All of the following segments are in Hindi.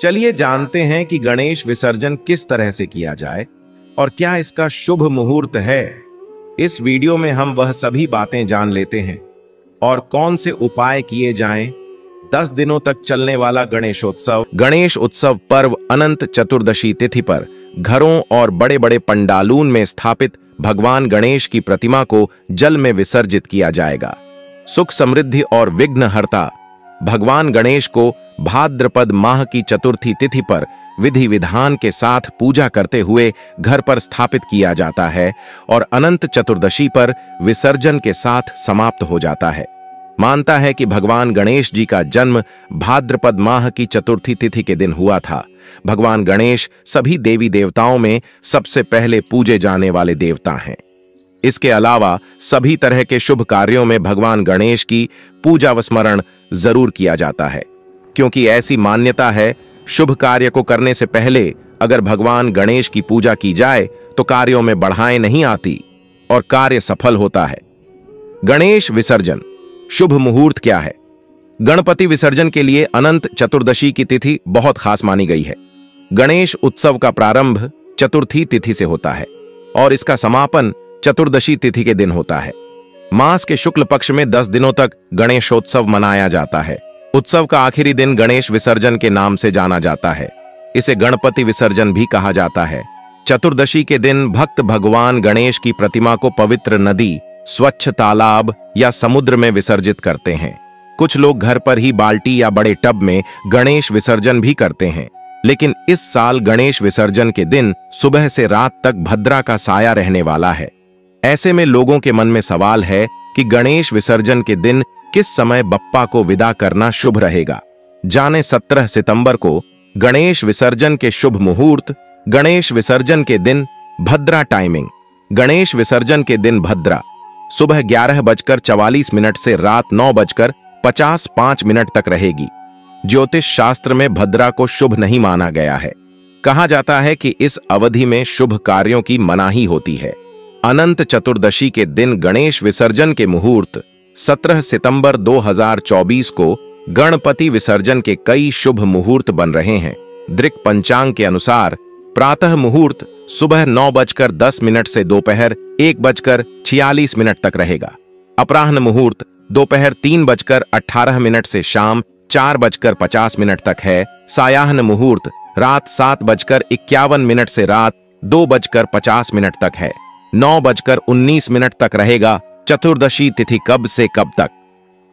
चलिए जानते हैं कि गणेश विसर्जन किस तरह से किया जाए और क्या इसका शुभ मुहूर्त है। इस वीडियो में हम वह सभी बातें जान लेते हैं और कौन से उपाय किए जाएँ। दस दिनों तक चलने वाला गणेशोत्सव, गणेश उत्सव पर्व अनंत चतुर्दशी तिथि पर घरों और बड़े बड़े पंडालून में स्थापित भगवान गणेश की प्रतिमा को जल में विसर्जित किया जाएगा। सुख समृद्धि और विघ्न हरता भगवान गणेश को भाद्रपद माह की चतुर्थी तिथि पर विधि विधान के साथ पूजा करते हुए घर पर स्थापित किया जाता है और अनंत चतुर्दशी पर विसर्जन के साथ समाप्त हो जाता है। मानता है कि भगवान गणेश जी का जन्म भाद्रपद माह की चतुर्थी तिथि के दिन हुआ था। भगवान गणेश सभी देवी देवताओं में सबसे पहले पूजे जाने वाले देवता हैं। इसके अलावा सभी तरह के शुभ कार्यों में भगवान गणेश की पूजा व स्मरण ज़रूर किया जाता है, क्योंकि ऐसी मान्यता है, शुभ कार्य को करने से पहले अगर भगवान गणेश की पूजा की जाए तो कार्यों में बढ़ाएँ नहीं आती और कार्य सफल होता है। गणेश विसर्जन, शुभ मुहूर्त क्या है? गणपति विसर्जन के लिए अनंत चतुर्दशी की तिथि बहुत खास मानी गई है। गणेश उत्सव का प्रारंभ चतुर्थी तिथि से होता है और इसका समापन चतुर्दशी तिथि के दिन होता है। मास के शुक्ल पक्ष में दस दिनों तक गणेशोत्सव मनाया जाता है। उत्सव का आखिरी दिन गणेश विसर्जन के नाम से जाना जाता है। इसे गणपति विसर्जन भी कहा जाता है। चतुर्दशी के दिन भक्त भगवान गणेश की प्रतिमा को पवित्र नदी, स्वच्छ तालाब या समुद्र में विसर्जित करते हैं। कुछ लोग घर पर ही बाल्टी या बड़े टब में गणेश विसर्जन भी करते हैं। लेकिन इस साल गणेश विसर्जन के दिन सुबह से रात तक भद्रा का साया रहने वाला है। ऐसे में लोगों के मन में सवाल है कि गणेश विसर्जन के दिन किस समय बप्पा को विदा करना शुभ रहेगा? जाने 17 सितंबर को गणेश विसर्जन के शुभ मुहूर्त, गणेश विसर्जन के दिन भद्रा टाइमिंग गणेश विसर्जन के दिन भद्रा। सुबह ग्यारह बजकर चवालीस मिनट से रात नौ बजकर पचास पाँच मिनट तक रहेगी। ज्योतिष शास्त्र में भद्रा को शुभ नहीं माना गया है। कहा जाता है कि इस अवधि में शुभ कार्यों की मनाही होती है। अनंत चतुर्दशी के दिन गणेश विसर्जन के मुहूर्त 17 सितंबर 2024 को गणपति विसर्जन के कई शुभ मुहूर्त बन रहे हैं। दृक पंचांग के अनुसार, प्रातः मुहूर्त सुबह नौ बजकर दस मिनट से दोपहर एक बजकर छियालीस मिनट तक रहेगा। अपराह्न मुहूर्त दोपहर तीन बजकर अठारह मिनट से शाम चार बजकर पचास मिनट तक है। सायाहन मुहूर्त रात सात बजकर इक्यावन मिनट से रात दो बजकर पचास मिनट तक है। नौ बजकर उन्नीस मिनट तक रहेगा चतुर्दशी तिथि कब से कब तक।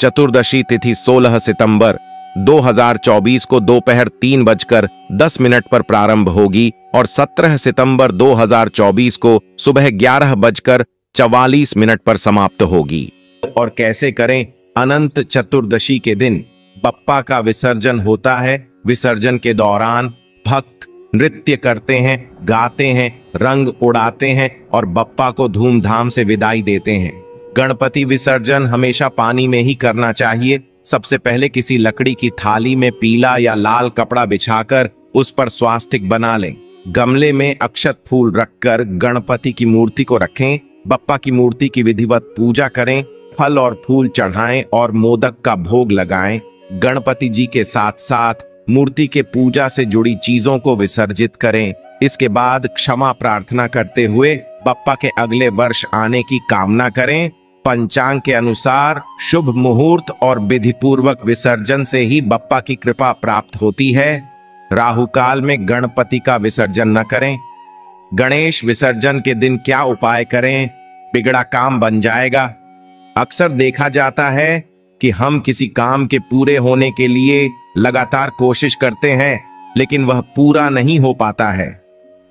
चतुर्दशी तिथि 16 सितंबर 2024 को दोपहर तीन बजकर दस मिनट पर प्रारंभ होगी और 17 सितंबर 2024 को सुबह ग्यारह बजकर चवालीस मिनट पर समाप्त होगी। और कैसे करें? अनंत चतुर्दशी के दिन बप्पा का विसर्जन होता है। विसर्जन के दौरान भक्त नृत्य करते हैं, गाते हैं, रंग उड़ाते हैं और बप्पा को धूमधाम से विदाई देते हैं। गणपति विसर्जन हमेशा पानी में ही करना चाहिए। सबसे पहले किसी लकड़ी की थाली में पीला या लाल कपड़ा बिछाकर उस पर स्वास्तिक बना लें। गमले में अक्षत फूल रखकर गणपति की मूर्ति को रखें। बप्पा की मूर्ति की विधिवत पूजा करें, फल और फूल चढ़ाएँ और मोदक का भोग लगाएँ। गणपति जी के साथ साथ मूर्ति के पूजा से जुड़ी चीज़ों को विसर्जित करें। इसके बाद क्षमा प्रार्थना करते हुए बप्पा के अगले वर्ष आने की कामना करें। पंचांग के अनुसार शुभ मुहूर्त और विधि पूर्वक विसर्जन से ही बप्पा की कृपा प्राप्त होती है। राहु काल में गणपति का विसर्जन न करें। गणेश विसर्जन के दिन क्या उपाय करें? बिगड़ा काम बन जाएगा। अक्सर देखा जाता है कि हम किसी काम के पूरे होने के लिए लगातार कोशिश करते हैं, लेकिन वह पूरा नहीं हो पाता है।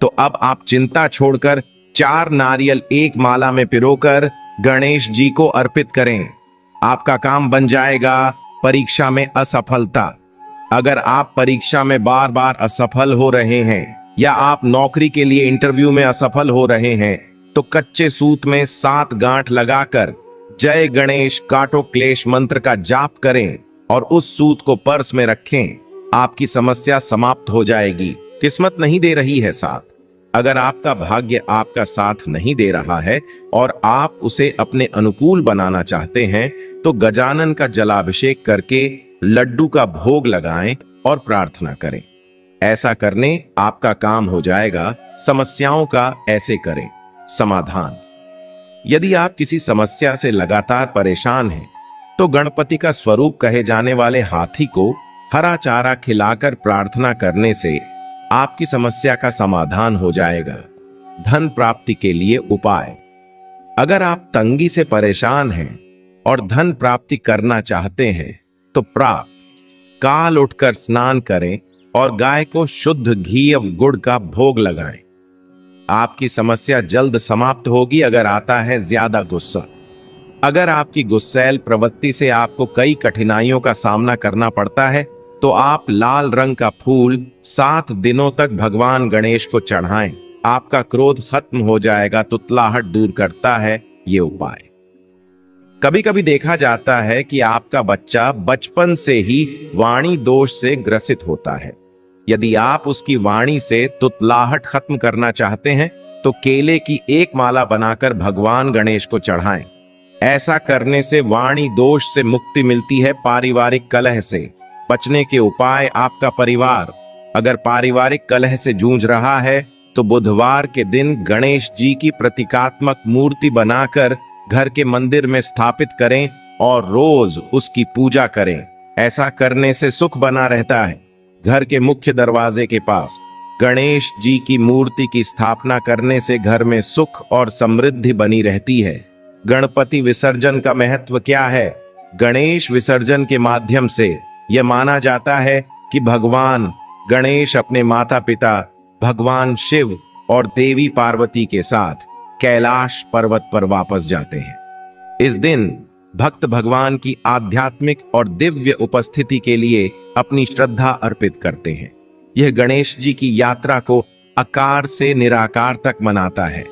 तो अब आप चिंता छोड़कर चार नारियल एक माला में पिरोकर गणेश जी को अर्पित करें। आपका काम बन जाएगा परीक्षा में असफलता। अगर आप परीक्षा में बार बार असफल हो रहे हैं, या आप नौकरी के लिए इंटरव्यू में असफल हो रहे हैं तो कच्चे सूत में सात गांठ लगाकर जय गणेश काटो क्लेश मंत्र का जाप करें। और उस सूत को पर्स में रखें, आपकी समस्या समाप्त हो जाएगी। किस्मत नहीं दे रही है साथ। अगर आपका भाग्य आपका साथ नहीं दे रहा है और आप उसे अपने अनुकूल बनाना चाहते हैं तो गजानन का जलाभिषेक करके लड्डू का भोग लगाएँ और प्रार्थना करें। ऐसा करने आपका काम हो जाएगा, समस्याओं का ऐसे करें। समाधान। यदि आप किसी समस्या से लगातार परेशान हैं तो गणपति का स्वरूप कहे जाने वाले हाथी को हरा चारा खिलाकर प्रार्थना करने से आपकी समस्या का समाधान हो जाएगा। धन प्राप्ति के लिए उपाय। अगर आप तंगी से परेशान हैं और धन प्राप्ति करना चाहते हैं तो प्राप्त। काल उठकर स्नान करें और गाय को शुद्ध घी और गुड़ का भोग लगाएँ। आपकी समस्या जल्द समाप्त होगी अगर आता है ज़्यादा गुस्सा। अगर आपकी गुस्सैल प्रवृत्ति से आपको कई कठिनाइयों का सामना करना पड़ता है तो आप लाल रंग का फूल सात दिनों तक भगवान गणेश को चढ़ाएँ। आपका क्रोध खत्म हो जाएगा, तुतलाहट दूर करता है, ये उपाय। कभी कभी देखा जाता है कि आपका बच्चा बचपन से ही वाणी दोष से ग्रसित होता है। यदि आप उसकी वाणी से तुतलाहट खत्म करना चाहते हैं तो केले की एक माला बनाकर भगवान गणेश को चढ़ाएँ। ऐसा करने से वाणी दोष से मुक्ति मिलती है पारिवारिक कलह से। बचने के उपाय आपका परिवार। अगर पारिवारिक कलह से जूझ रहा है तो बुधवार के दिन गणेश जी की प्रतीकात्मक मूर्ति बनाकर घर के मंदिर में स्थापित करें और रोज उसकी पूजा करें। ऐसा करने से सुख बना रहता है। घर के मुख्य दरवाजे के पास गणेश जी की मूर्ति की स्थापना करने से घर में सुख और समृद्धि बनी रहती है। गणपति विसर्जन का महत्व क्या है? गणेश विसर्जन के माध्यम से यह माना जाता है कि भगवान, गणेश अपने माता पिता भगवान शिव और देवी पार्वती के साथ कैलाश पर्वत पर वापस जाते हैं। इस दिन भक्त भगवान की आध्यात्मिक और दिव्य उपस्थिति के लिए अपनी श्रद्धा अर्पित करते हैं। यह गणेश जी की यात्रा को आकार से निराकार तक मनाता है।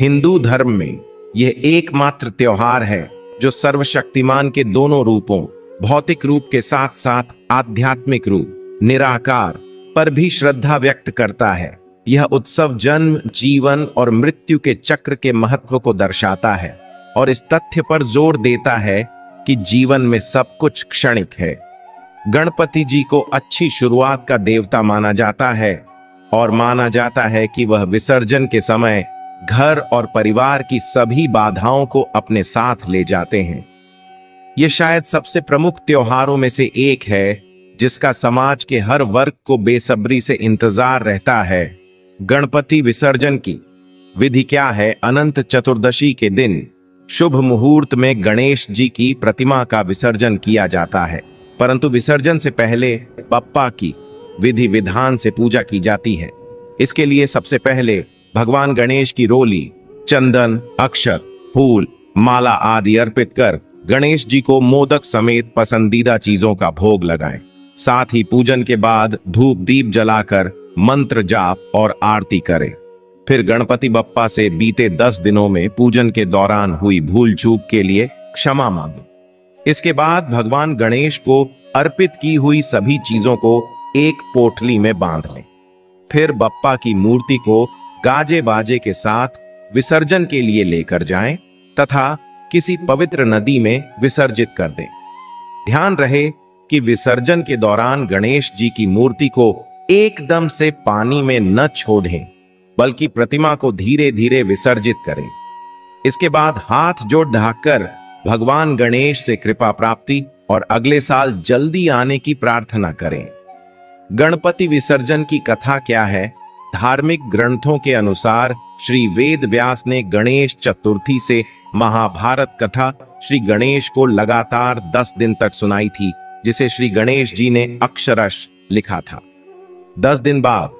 हिंदू धर्म में यह एकमात्र त्योहार है, जो सर्वशक्तिमान के दोनों रूपों, भौतिक रूप के साथ साथ आध्यात्मिक रूप, निराकार, पर भी श्रद्धा व्यक्त करता है। यह उत्सव जन्म, जीवन और मृत्यु के चक्र के महत्व को दर्शाता है और इस तथ्य पर ज़ोर देता है कि जीवन में सब कुछ क्षणिक है। गणपति जी को अच्छी शुरुआत का देवता माना जाता है और माना जाता है कि वह विसर्जन के समय घर और परिवार की सभी बाधाओं को अपने साथ ले जाते हैं। यह शायद सबसे प्रमुख त्योहारों में से एक है, जिसका समाज के हर वर्ग को बेसब्री से इंतज़ार रहता है। गणपति विसर्जन की विधि क्या है? अनंत चतुर्दशी के दिन, शुभ मुहूर्त में गणेश जी की प्रतिमा का विसर्जन किया जाता है। परंतु विसर्जन से पहले पप्पा की विधि विधान से पूजा की जाती है। इसके लिए सबसे पहले भगवान गणेश की रोली, चंदन, अक्षत, फूल, माला आदि अर्पित कर गणेश जी को मोदक समेत पसंदीदा चीज़ों का भोग लगाएँ। साथ ही पूजन के बाद धूप दीप जलाकर मंत्र जाप और आरती करें। फिर गणपति बप्पा से बीते दस दिनों में पूजन के दौरान हुई भूल चूक के लिए क्षमा मांगे। इसके बाद भगवान गणेश को अर्पित की हुई सभी चीज़ों को एक पोटली में बाँध लें। फिर बप्पा की मूर्ति को गाजे बाजे के साथ विसर्जन के लिए लेकर जाएँ तथा किसी पवित्र नदी में विसर्जित कर दें। ध्यान रहे कि विसर्जन के दौरान गणेश जी की मूर्ति को एकदम से पानी में न छोड़ें, बल्कि प्रतिमा को धीरे धीरे विसर्जित करें। इसके बाद हाथ जोड़ ढाककर भगवान गणेश से कृपा प्राप्ति और अगले साल जल्दी आने की प्रार्थना करें। गणपति विसर्जन की कथा क्या है? धार्मिक ग्रंथों के अनुसार श्री वेद व्यास ने गणेश चतुर्थी से महाभारत कथा श्री गणेश को लगातार दस दिन तक सुनाई थी, जिसे श्री गणेश जी ने अक्षरश लिखा था। दस दिन बाद,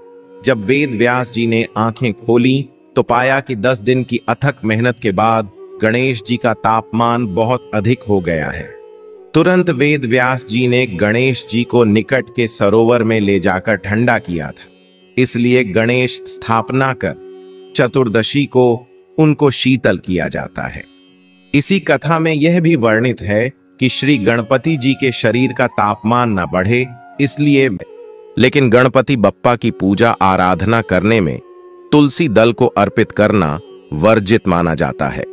जब वेद व्यास जी ने आँखें खोली तो पाया कि दस दिन की अथक मेहनत के बाद गणेश जी का तापमान बहुत अधिक हो गया है। तुरंत वेद व्यास जी ने गणेश जी को निकट के सरोवर में ले जाकर ठंडा किया था। इसलिए गणेश स्थापना कर, चतुर्दशी को उनको शीतल किया जाता है। इसी कथा में यह भी वर्णित है कि श्री गणपति जी के शरीर का तापमान न बढ़े, इसलिए लेकिन गणपति बप्पा की पूजा आराधना करने में तुलसी दल को अर्पित करना वर्जित माना जाता है।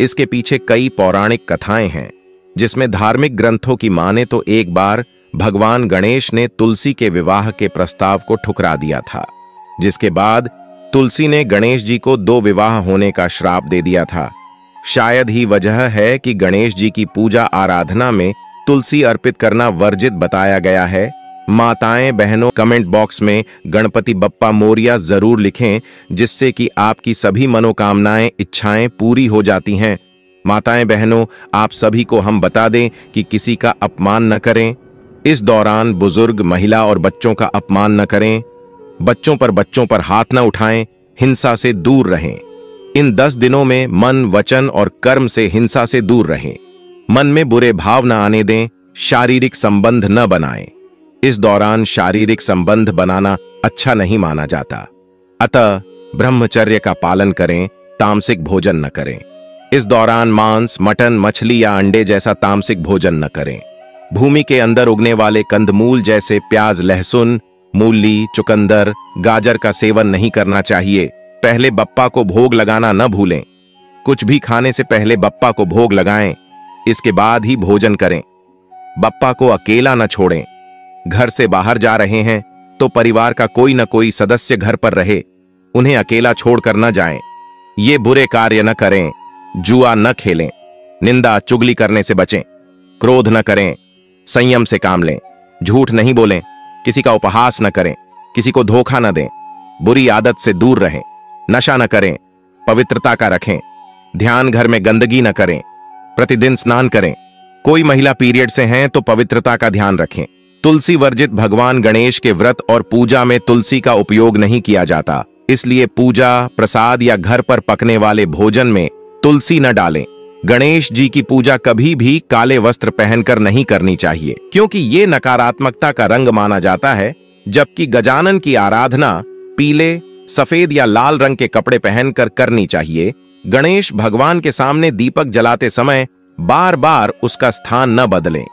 इसके पीछे कई पौराणिक कथाएँ हैं, जिसमें धार्मिक ग्रंथों की माने तो एक बार भगवान गणेश ने तुलसी के विवाह के प्रस्ताव को ठुकरा दिया था, जिसके बाद तुलसी ने गणेश जी को दो विवाह होने का श्राप दे दिया था। शायद ही वजह है कि गणेश जी की पूजा आराधना में तुलसी अर्पित करना वर्जित बताया गया है। माताएँ, बहनों, कमेंट बॉक्स में गणपति बप्पा मोरिया ज़रूर लिखें, जिससे कि आपकी सभी मनोकामनाएँ, इच्छाएँ पूरी हो जाती हैं। माताएँ, बहनों, आप सभी को हम बता दें कि किसी का अपमान न करें। इस दौरान बुज़ुर्ग, महिला और बच्चों का अपमान न करें, बच्चों पर बच्चों पर हाथ न उठाएँ, हिंसा से दूर रहें। इन दस दिनों में मन, वचन और कर्म से हिंसा से दूर रहें। मन में बुरे भाव न आने दें, शारीरिक संबंध न बनाएँ। इस दौरान शारीरिक संबंध बनाना अच्छा नहीं माना जाता। अतः ब्रह्मचर्य का पालन करें, तामसिक भोजन न करें। इस दौरान मांस, मटन, मछली या अंडे जैसा तामसिक भोजन न करें। भूमि के अंदर उगने वाले कंदमूल जैसे प्याज, लहसुन, मूली, चुकंदर, गाजर का सेवन नहीं करना चाहिए। पहले बप्पा को भोग लगाना न भूलें। कुछ भी खाने से पहले बप्पा को भोग लगाएँ। इसके बाद ही भोजन करें। बप्पा को अकेला न छोड़ें। घर से बाहर जा रहे हैं तो परिवार का कोई न कोई सदस्य घर पर रहे। उन्हें अकेला छोड़कर न जाएँ। ये बुरे कार्य न करें। जुआ न खेलें। निंदा चुगली करने से बचें। क्रोध न करें। संयम से काम लें। झूठ नहीं बोलें, किसी का उपहास न करें, किसी को धोखा न दें। बुरी आदत से दूर रहें, नशा न करें, पवित्रता का रखें। ध्यान घर में गंदगी न करें, प्रतिदिन स्नान करें। कोई महिला पीरियड से हैं तो पवित्रता का ध्यान रखें। तुलसी वर्जित भगवान गणेश के व्रत और पूजा में तुलसी का उपयोग नहीं किया जाता, इसलिए पूजा, प्रसाद या घर पर पकने वाले भोजन में तुलसी न डालें। गणेश जी की पूजा कभी भी काले वस्त्र पहनकर नहीं करनी चाहिए, क्योंकि ये नकारात्मकता का रंग माना जाता है, जबकि गजानन की आराधना पीले, सफ़ेद या लाल रंग के कपड़े पहनकर करनी चाहिए। गणेश भगवान के सामने दीपक जलाते समय बार बार उसका स्थान न बदलें,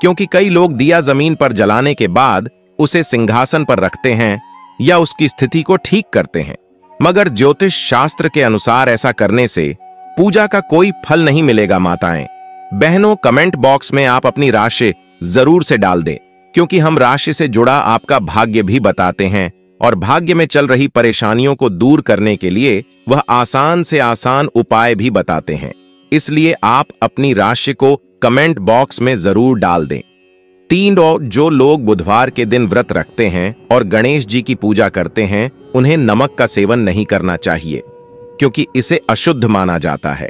क्योंकि कई लोग दिया ज़मीन पर जलाने के बाद उसे सिंहासन पर रखते हैं या उसकी स्थिति को ठीक करते हैं। मगर ज्योतिष शास्त्र के अनुसार ऐसा करने से पूजा का कोई फल नहीं मिलेगा, माताएँ। बहनों कमेंट बॉक्स में आप अपनी राशि ज़रूर से डाल दें, क्योंकि हम राशि से जुड़ा आपका भाग्य भी बताते हैं और भाग्य में चल रही परेशानियों को दूर करने के लिए वह आसान से आसान उपाय भी बताते हैं। इसलिए आप अपनी राशि को कमेंट बॉक्स में ज़रूर डाल दें। तीन जो लोग बुधवार के दिन व्रत रखते हैं और गणेश जी की पूजा करते हैं, उन्हें नमक का सेवन नहीं करना चाहिए। क्योंकि इसे अशुद्ध माना जाता है।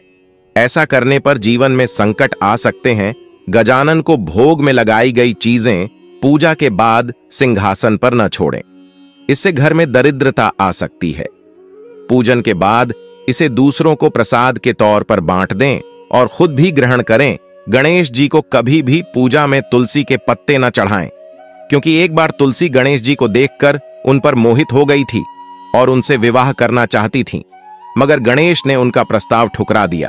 ऐसा करने पर जीवन में संकट आ सकते हैं। गजानन को भोग में लगाई गई चीज़ें पूजा के बाद सिंहासन पर न छोड़ें। इससे घर में दरिद्रता आ सकती है। पूजन के बाद इसे दूसरों को प्रसाद के तौर पर बांट दें और खुद भी ग्रहण करें। गणेश जी को कभी भी पूजा में तुलसी के पत्ते न चढ़ाएँ, क्योंकि एक बार तुलसी गणेश जी को देखकर उन पर मोहित हो गई थी और उनसे विवाह करना चाहती थी। मगर गणेश ने उनका प्रस्ताव ठुकरा दिया।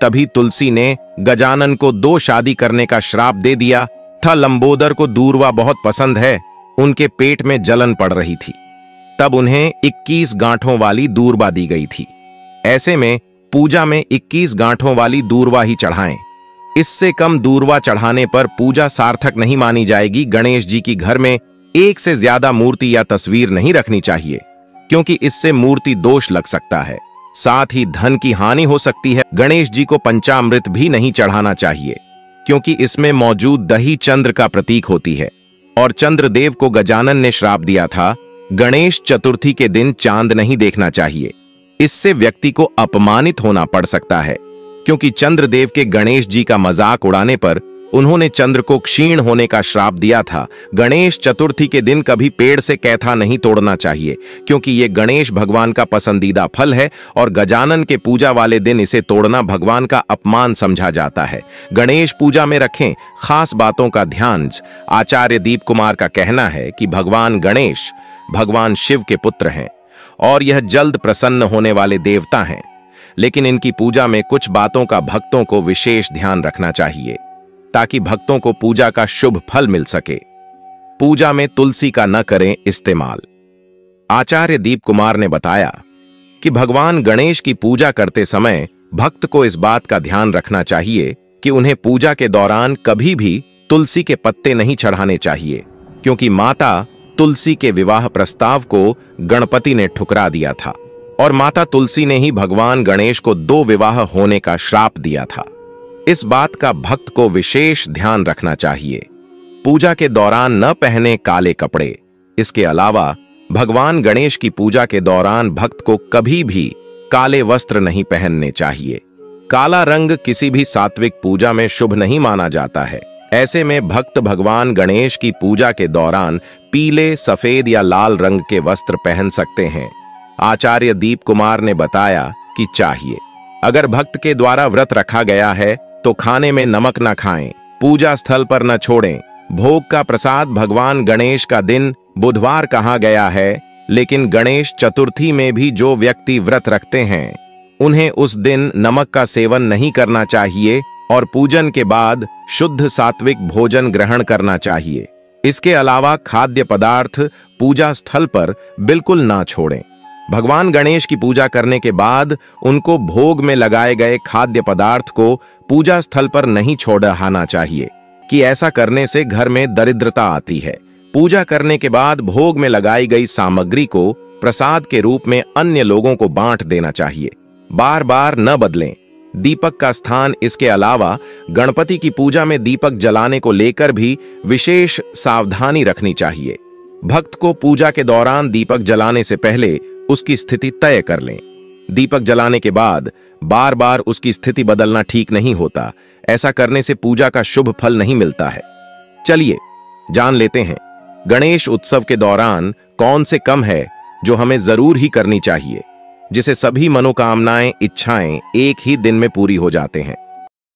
तभी तुलसी ने गजानन को दो शादी करने का श्राप दे दिया। था लंबोदर को दूरवा बहुत पसंद है, उनके पेट में जलन पड़ रही थी। तब उन्हें 21 गांठों वाली दूरबा दी गई थी। ऐसे में पूजा में 21 गांठों वाली दूरवा ही चढ़ाएँ। इससे कम दूरवा चढ़ाने पर पूजा सार्थक नहीं मानी जाएगी। गणेश जी की घर में एक से ज़्यादा मूर्ति या तस्वीर नहीं रखनी चाहिए। क्योंकि इससे मूर्ति दोष लग सकता है। साथ ही धन की हानि हो सकती है। गणेश जी को पंचामृत भी नहीं चढ़ाना चाहिए, क्योंकि इसमें मौजूद दही चंद्र का प्रतीक होती है। और चंद्रदेव को गजानन ने श्राप दिया था, गणेश चतुर्थी के दिन चाँद नहीं देखना चाहिए। इससे व्यक्ति को अपमानित होना पड़ सकता है, क्योंकि चंद्रदेव के गणेश जी का मज़ाक उड़ाने पर उन्होंने चंद्र को क्षीण होने का श्राप दिया था। गणेश चतुर्थी के दिन कभी पेड़ से कैथा नहीं तोड़ना चाहिए, क्योंकि ये गणेश भगवान का पसंदीदा फल है और गजानन के पूजा वाले दिन इसे तोड़ना भगवान का अपमान समझा जाता है। गणेश पूजा में रखें, खास बातों का ध्यान। आचार्य दीप कुमार का कहना है कि भगवान गणेश, भगवान शिव के पुत्र हैं और यह जल्द प्रसन्न होने वाले देवता हैं, लेकिन इनकी पूजा में कुछ बातों का भक्तों को विशेष ध्यान रखना चाहिए। ताकि भक्तों को पूजा का शुभ फल मिल सके। पूजा में तुलसी का न करें इस्तेमाल। आचार्य दीप कुमार ने बताया कि भगवान गणेश की पूजा करते समय भक्त को इस बात का ध्यान रखना चाहिए कि उन्हें पूजा के दौरान कभी भी तुलसी के पत्ते नहीं चढ़ाने चाहिए, क्योंकि माता तुलसी के विवाह प्रस्ताव को गणपति ने ठुकरा दिया था और माता तुलसी ने ही भगवान गणेश को दो विवाह होने का श्राप दिया था। इस बात का भक्त को विशेष ध्यान रखना चाहिए। पूजा के दौरान न पहने काले कपड़े। इसके अलावा, भगवान गणेश की पूजा के दौरान भक्त को कभी भी काले वस्त्र नहीं पहनने चाहिए। काला रंग किसी भी सात्विक पूजा में शुभ नहीं माना जाता है। ऐसे में भक्त भगवान गणेश की पूजा के दौरान पीले, सफ़ेद या लाल रंग के वस्त्र पहन सकते हैं। आचार्य दीप कुमार ने बताया कि चाहिए। अगर भक्त के द्वारा व्रत रखा गया है तो खाने में नमक न खाएँ, पूजा स्थल पर न छोड़ें। भोग का प्रसाद भगवान गणेश का दिन बुधवार कहा गया है, लेकिन गणेश चतुर्थी में भी जो व्यक्ति व्रत रखते हैं, उन्हें उस दिन नमक का सेवन नहीं करना चाहिए और पूजन के बाद शुद्ध सात्विक भोजन ग्रहण करना चाहिए। इसके अलावा खाद्य पदार्थ पूजा स्थल पर बिल्कुल ना छोड़ें। भगवान गणेश की पूजा करने के बाद उनको भोग में लगाए गए खाद्य पदार्थ को पूजा स्थल पर नहीं छोड़ाना चाहिए कि ऐसा करने से घर में दरिद्रता आती है। पूजा करने के बाद भोग में लगाई गई सामग्री को प्रसाद के रूप में अन्य लोगों को बांट देना चाहिए। बार बार न बदलें। दीपक का स्थान इसके अलावा गणपति की पूजा में दीपक जलाने को लेकर भी विशेष सावधानी रखनी चाहिए। भक्त को पूजा के दौरान दीपक जलाने से पहले उसकी स्थिति तय कर लें। दीपक जलाने के बाद बार बार उसकी स्थिति बदलना ठीक नहीं होता। ऐसा करने से पूजा का शुभ फल नहीं मिलता है। चलिए, जान लेते हैं, गणेश उत्सव के दौरान कौन से कम है जो हमें ज़रूर ही करनी चाहिए, जिसे सभी मनोकामनाएँ, इच्छाएँ एक ही दिन में पूरी हो जाते हैं।